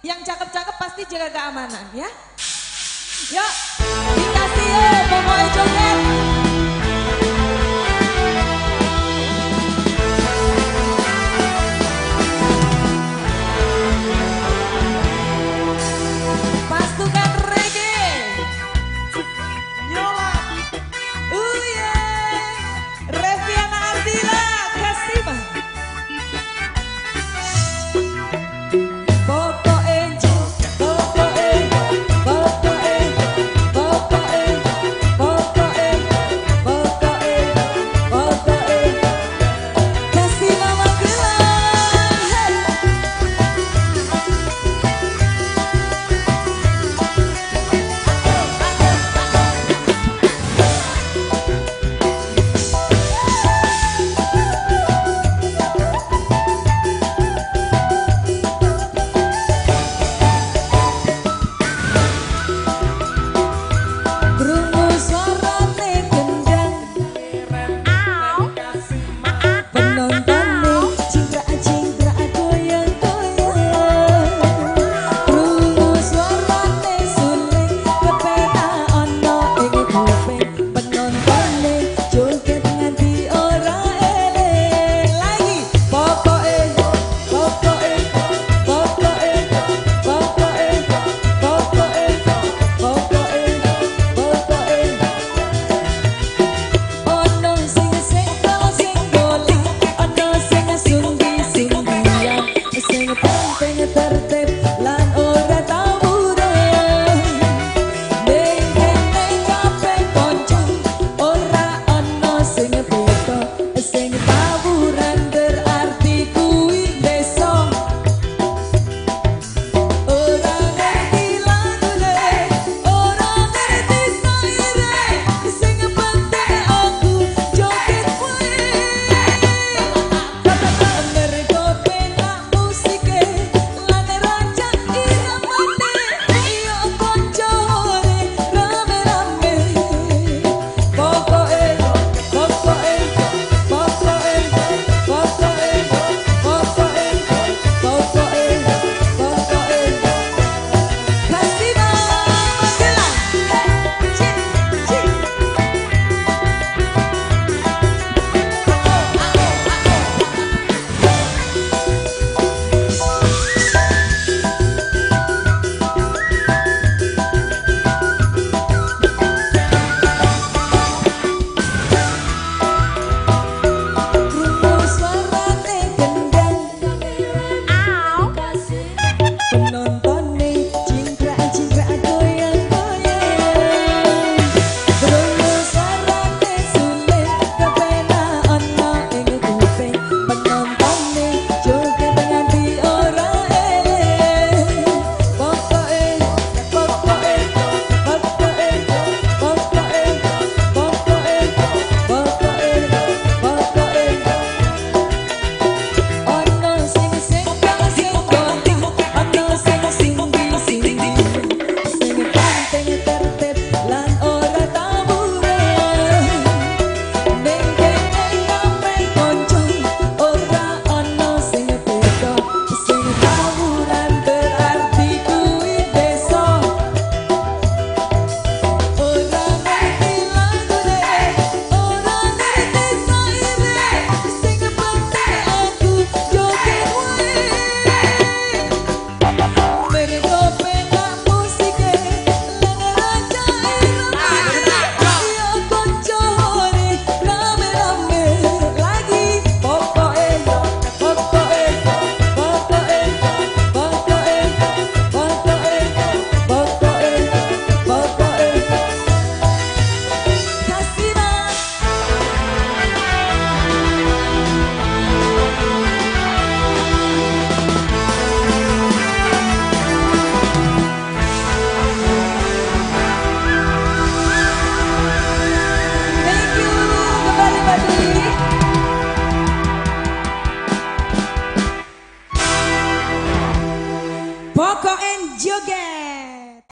Yang cakep-cakep pasti jaga keamanan ya. Yuk, dikasih eh, yuk, pokoknya joget.